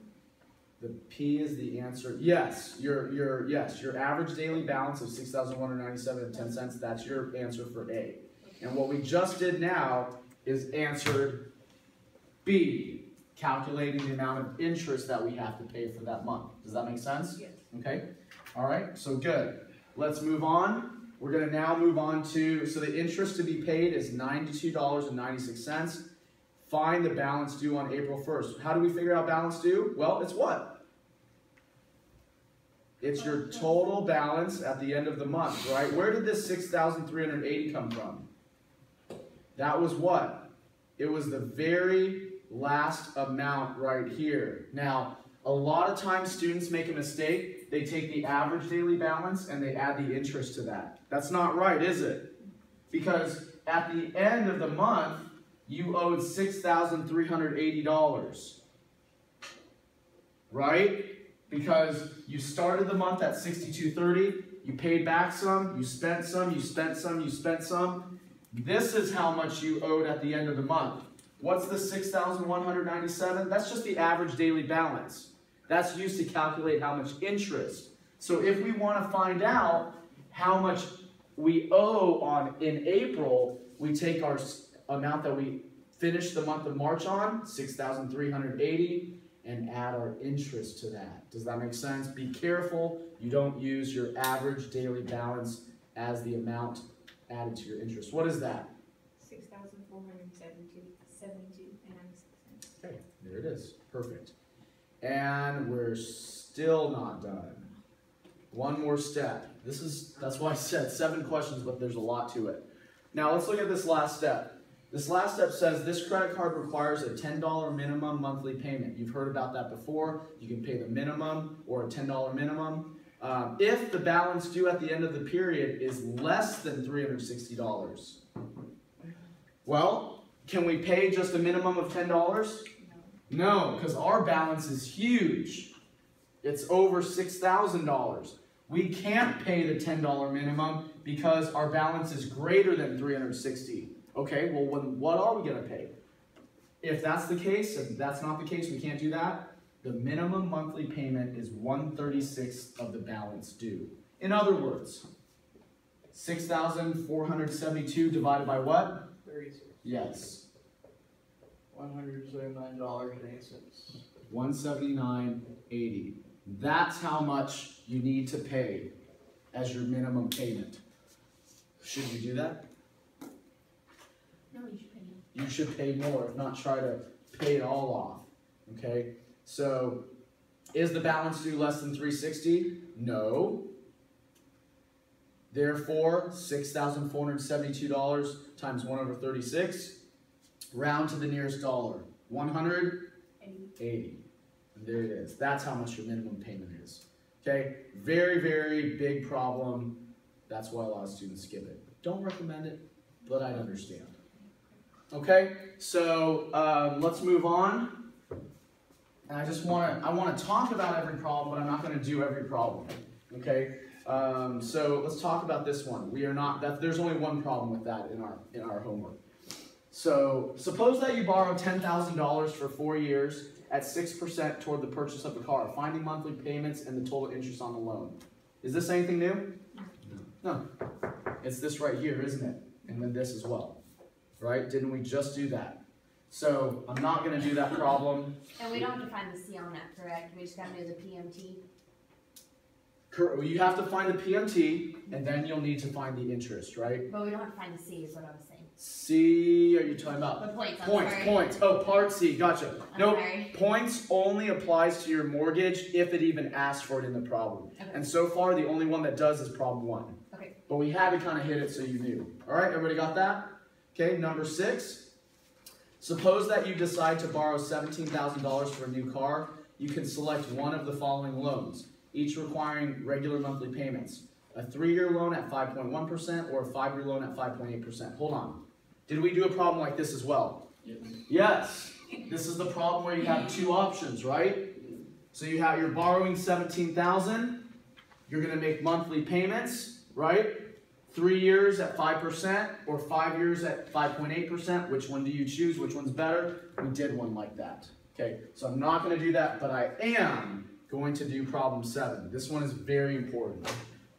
The P is the answer. Yes, your your yes, your average daily balance of six thousand one hundred ninety-seven and ten cents. That's your answer for A. And what we just did now is answered B, calculating the amount of interest that we have to pay for that month. Does that make sense? Yes. Okay. All right. So good. Let's move on. We're gonna now move on to so the interest to be paid is ninety-two dollars and ninety-six cents. Find the balance due on April 1st. How do we figure out balance due? Well, it's what? It's your total balance at the end of the month, right? Where did this six thousand three hundred eighty come from? That was what? It was the very last amount right here. Now, a lot of times students make a mistake. They take the average daily balance and they add the interest to that. That's not right, is it? Because at the end of the month, you owed $6,380. Right? Because you started the month at 6230, you paid back some, you spent some, you spent some, you spent some. This is how much you owed at the end of the month. What's the 6,197? That's just the average daily balance. That's used to calculate how much interest. So if we want to find out how much we owe on in April, we take our amount that we finished the month of March on, 6,380, and add our interest to that. Does that make sense? Be careful you don't use your average daily balance as the amount added to your interest. What is that? Six thousand four hundred seventy-two, and ninety-six. Okay, there it is. Perfect. And we're still not done. One more step. This is that's why I said seven questions, but there's a lot to it. Now let's look at this last step. This last step says this credit card requires a $10 minimum monthly payment. You've heard about that before. You can pay the minimum or a $10 minimum. Um, if the balance due at the end of the period is less than $360, well, can we pay just a minimum of $10? No, because our balance is huge. It's over $6,000. We can't pay the $10 minimum because our balance is greater than 360. Okay, well, when, what are we going to pay? If that's the case, if that's not the case, we can't do that. The minimum monthly payment is 136th of the balance due. In other words, 6,472 divided by what? Thirty-six, Yes, one hundred seventy-nine dollars and eight cents. 179.80. That's how much you need to pay as your minimum payment. Should you do that? No, you should pay more. You should pay more, if not try to pay it all off. Okay? So, is the balance due less than 360? No. Therefore, $6,472 times 1 over 36. Round to the nearest dollar. 180. And there it is. That's how much your minimum payment is. Okay? Very, very big problem. That's why a lot of students skip it. Don't recommend it, but I'd understand. Okay? So um, let's move on. And I just want to I want to talk about every problem, but I'm not going to do every problem. Okay? Um, so let's talk about this one. We are not that there's only one problem with that in our in our homework. So suppose that you borrow ten thousand dollars for four years at six percent toward the purchase of a car, finding monthly payments and the total interest on the loan. Is this anything new? No. It's this right here, isn't it? And then this as well. Right? Didn't we just do that? So I'm not gonna do that problem. And we don't have to find the C on that, correct? We just gotta do the PMT. You have to find the PMT and then you'll need to find the interest, right? But we don't have to find the C is what I was saying. C, are you talking about? The points, I'm Points, sorry. points. Oh, part C, gotcha. I'm Nope, points only applies to your mortgage if it even asks for it in the problem. Okay. And so far, the only one that does is problem one. Okay. But we had to kind of hit it so you knew. All right, everybody got that? Okay, number six. Suppose that you decide to borrow $17,000 for a new car. You can select one of the following loans, each requiring regular monthly payments. A three-year loan at 5.1% or a five-year loan at 5.8%. Hold on. Did we do a problem like this as well? Yes. Yes. This is the problem where you have two options, right? So you have you're borrowing 17,000, you're going to make monthly payments, right? 3 years at 5% or 5 years at 5.8%, which one do you choose? Which one's better? We did one like that. Okay? So I'm not going to do that, but I am going to do problem 7. This one is very important.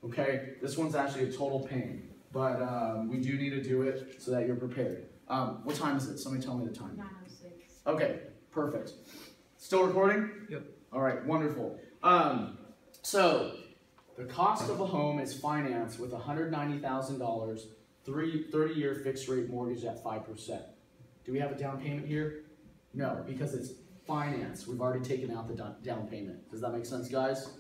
Okay? This one's actually a total pain, but um, we do need to do it so that you're prepared. Um, what time is it? Somebody tell me the time. Nine oh six. Okay, perfect. Still recording? Yep. All right, wonderful. Um, so the cost of a home is financed with $190,000, three 30-year fixed rate mortgage at 5%. Do we have a down payment here? No, because it's finance. We've already taken out the down payment. Does that make sense, guys?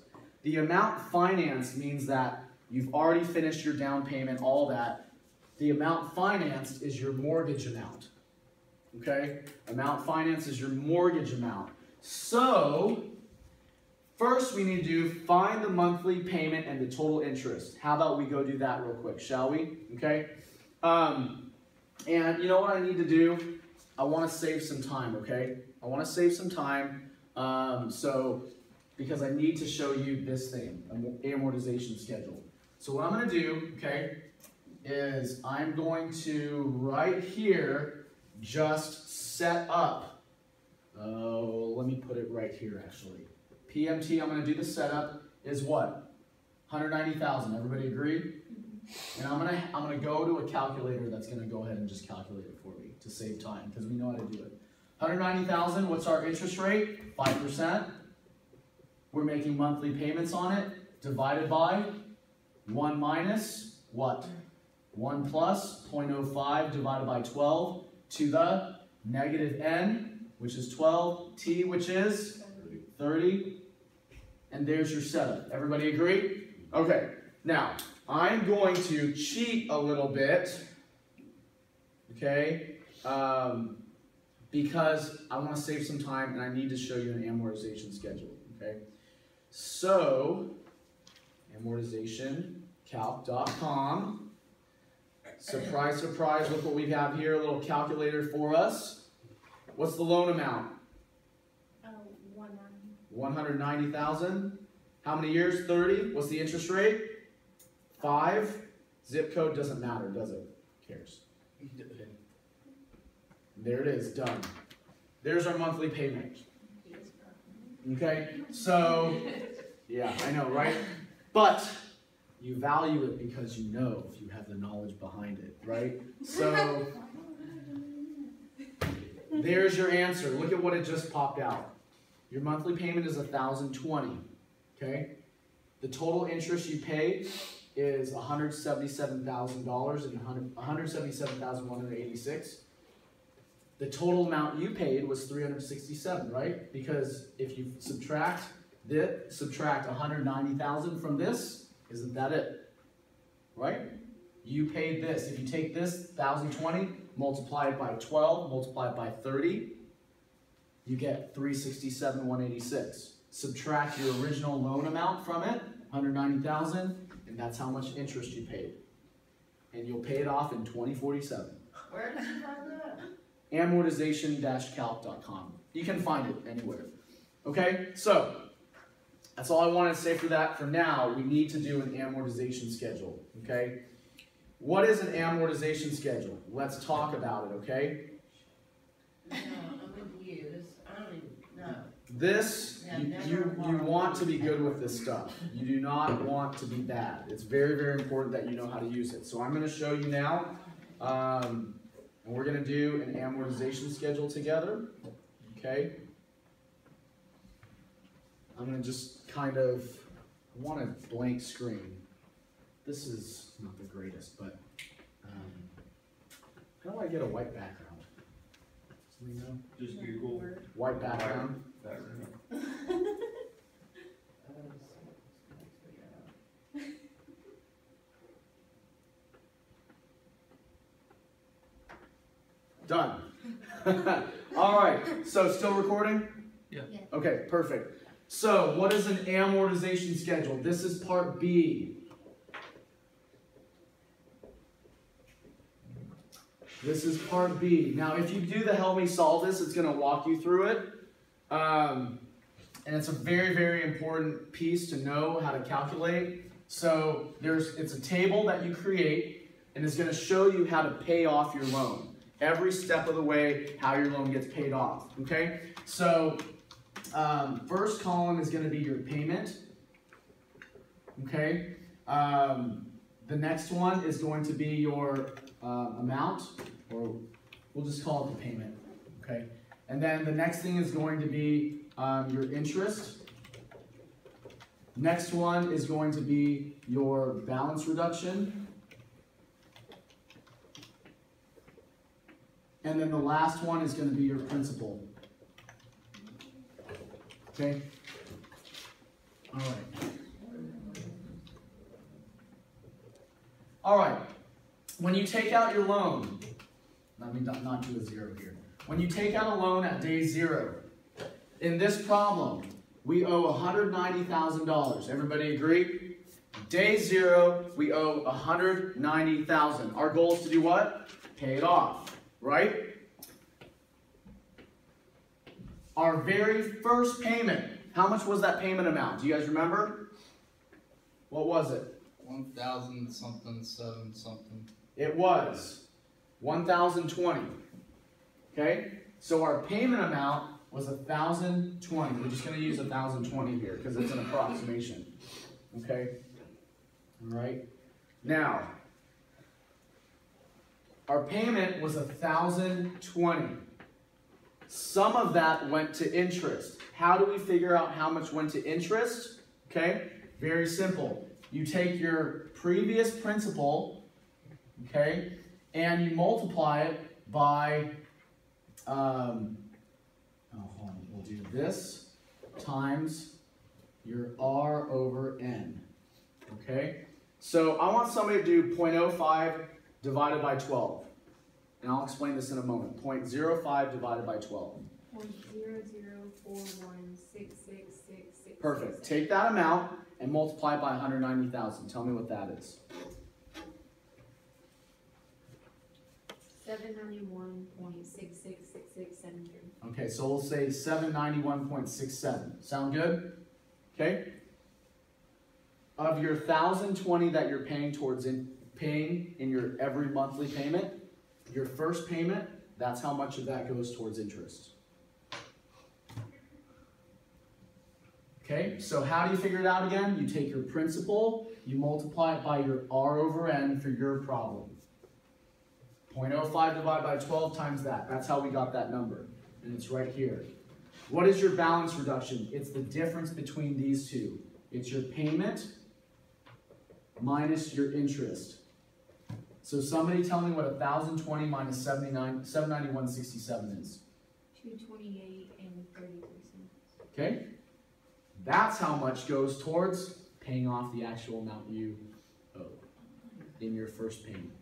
The amount financed means that you've already finished your down payment, all that. The amount financed is your mortgage amount. Okay? Amount financed is your mortgage amount. So, first we need to do find the monthly payment and the total interest. How about we go do that real quick, shall we? Okay? Um, and you know what I need to do? I want to save some time, okay? I want to save some time. Um, so, because I need to show you this thing, am- amortization schedule. So what I'm going to do, okay, is I'm going to right here just set up. Oh, let me put it right here actually. PMT, I'm going to do the setup is what? 190,000. Everybody agree? And I'm gonna I'm gonna go to a calculator that's gonna go ahead and just calculate it for me to save time because we know how to do it. 190,000. What's our interest rate? Five percent. We're making monthly payments on it. Divided by one minus what? One plus 0.05 divided by 12 to the negative n, which is 12. T, which is 30. And there's your setup. Everybody agree? Okay. Now, I'm going to cheat a little bit, okay, um, because I want to save some time and I need to show you an amortization schedule, okay? So, amortizationcalc.com. Surprise, surprise, look what we have here, a little calculator for us. What's the loan amount? Oh, one nine. 190,000. How many years? 30. What's the interest rate? Five. Zip code doesn't matter, does it? Who cares? There it is, done. There's our monthly payment. Okay, so, yeah, I know, right? But you value it because you know if you have the knowledge behind it, right? So, there's your answer. Look at what it just popped out. Your monthly payment is 1020 okay? The total interest you pay is $177,000 and 177,186. The total amount you paid was three hundred sixty-seven, right? Because if you subtract this, subtract hundred ninety thousand from this, isn't that it? Right? You paid this. If you take this thousand twenty, multiply it by twelve, multiply it by thirty, you get 367 186 subtract your original loan amount from it 190000 and that's how much interest you paid and you'll pay it off in 2047 Where did you find that? amortization-calc.com you can find it anywhere. Okay? So that's all i wanted to say for that. For now we need to do an amortization schedule okay? What is an amortization schedule? Let's talk about it okay? No, I'm this, I don't even, know. This, Yeah, you, you, you want to be good with this stuff. You do not want to be bad. It's very, very important that you know how to use it. So I'm gonna show you now, um, and we're gonna do an amortization schedule together, okay? I'm gonna just kind of, I want a blank screen. This is not the greatest, but, um, how do I get a white background? Somebody know? Just Google White background? that Done. All right, so still recording? Yeah. Yeah. Okay, perfect. So what is an amortization schedule? This is part B. This is part B. Now, if you do the Help Me Solve This, it's going to walk you through it. Um, and it's a very, very important piece to know how to calculate. So there's, it's a table that you create, and it's going to show you how to pay off your loan. Every step of the way, how your loan gets paid off. Okay? So, um, first column is going to be your payment. Okay? Um, the next one is going to be your uh, amount, or we'll just call it the payment. Okay? And then the next thing is going to be um, your interest. Next one is going to be your balance reduction. And then the last one is going to be your principal. Okay? All right. All right. When you take out your loan, let me not, not do a zero here. When you take out a loan at day zero, in this problem, we owe $190,000. Everybody agree? Day zero, we owe $190,000. Our goal is to do what? Pay it off right? Our very first payment, how much was that payment amount? Do you guys remember? What was it? One thousand something, seven something. It was 1,020. Okay? So our payment amount was 1,020. We're just going to use 1,020 here because it's an approximation. Okay? All right? Now, our payment was 1,020. Some of that went to interest. How do we figure out how much went to interest? Okay? Very simple. You take your previous principal okay? And you multiply it by, um, oh, on, we'll do this times your R over N, okay? So I want somebody to do 0.05 divided by 12. And I'll explain this in a moment. 0.05 divided by 12. Point zero zero four one six six six six. Perfect. Take that amount and multiply it by 190,000. Tell me what that is. Seven ninety-one point six six six six seven three. Okay, so we'll say seven ninety-one point six seven. Sound good? Okay? Of your thousand twenty that you're paying towards in paying in your every monthly payment, your first payment, that's how much of that goes towards interest. Okay, so how do you figure it out again? You take your principal, you multiply it by your R over N for your problem. 0.05 divided by 12 times that. That's how we got that number. And it's right here. What is your balance reduction? It's the difference between these two. It's your payment minus your interest. So somebody tell me what 1,020 minus 79, 791.67 is. Two twenty-eight and thirty-three cents. Okay? That's how much goes towards paying off the actual amount you owe in your first payment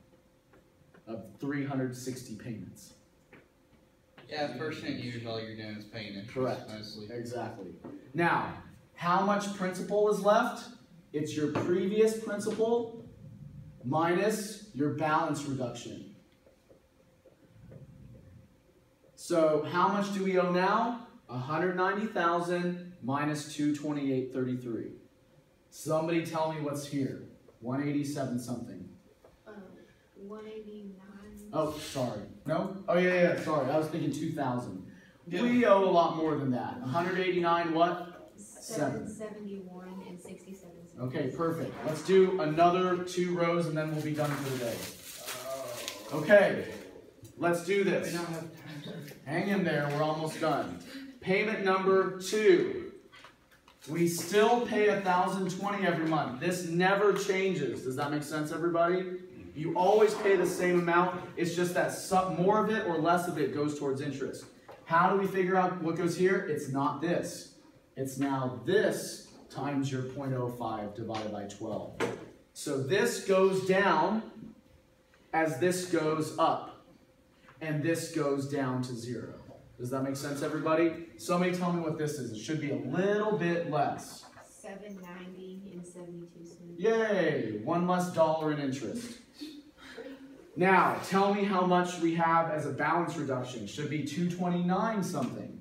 of 360 payments. Yeah, the first thing usually all you're doing is paying interest Correct. mostly. Exactly. Now, how much principal is left? It's your previous principal minus your balance reduction. So how much do we owe now? 190,000 minus 228.33. Somebody tell me what's here. 187 something. Um, uh, 189. Oh, sorry. No? Oh, yeah, yeah, sorry. I was thinking 2,000. Yeah. We owe a lot more than that. 189 what? 771. Okay, perfect. Let's do another two rows and then we'll be done for the day. Okay, let's do this. don't have time, sir. Hang in there, we're almost done. Payment number two. We still pay a thousand twenty every month. This never changes. Does that make sense, everybody? You always pay the same amount. It's just that some, more of it or less of it goes towards interest. How do we figure out what goes here? It's not this. It's now this times your 0.05 divided by 12. So this goes down as this goes up. And this goes down to zero. Does that make sense, everybody? Somebody tell me what this is. It should be a little bit less. Seven ninety and seventy-two cents. Yay! One less dollar in interest. Now, tell me how much we have as a balance reduction. Should be 229 something.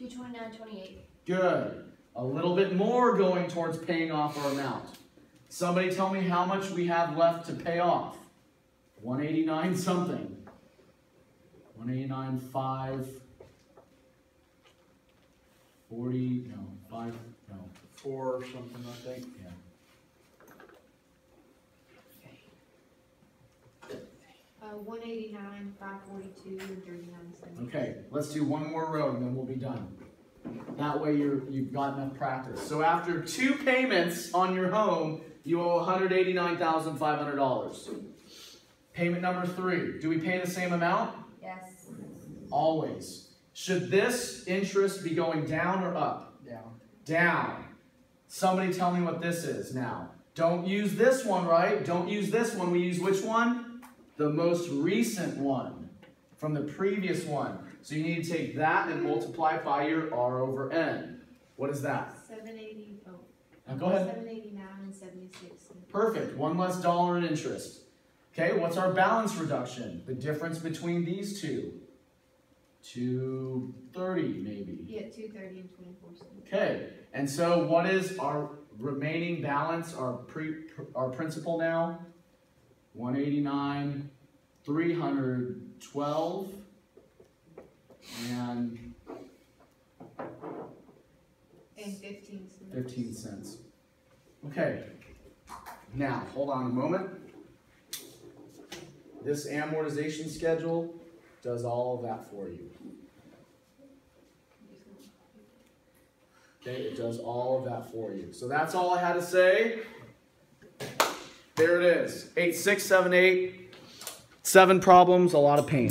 Two twenty-nine, twenty-eight. Good. A little bit more going towards paying off our amount. Somebody tell me how much we have left to pay off. 189 something. 189, 5, 40, no, 5, no, Four or something, I think. yeah. Uh, one eighty-nine, five forty-two and thirty-nine cents. Okay, let's do one more row and then we'll be done. That way you're, you've got enough practice. So after two payments on your home, you owe $189,500. Payment number three, do we pay the same amount? Yes. Always. Should this interest be going down or up? Down. Down. Somebody tell me what this is now. Don't use this one, right? Don't use this one. We use which one? The most recent one from the previous one. So you need to take that and multiply by your R over N. What is that? Seven eighty, oh. Now go ahead. Seven eighty-nine and seventy-six. Perfect. One less dollar in interest. Okay, what's our balance reduction? The difference between these two. 230 maybe. Yeah, two thirty and twenty-four cents. Okay, and so what is our remaining balance, our pre, our principal now? One eighty-nine, three hundred twelve, and And fifteen cents. fifteen cents. Okay, now, hold on a moment. This amortization schedule does all of that for you. Okay, it does all of that for you. So that's all I had to say. There it is. Eight, six, seven, eight. Seven problems, a lot of pain.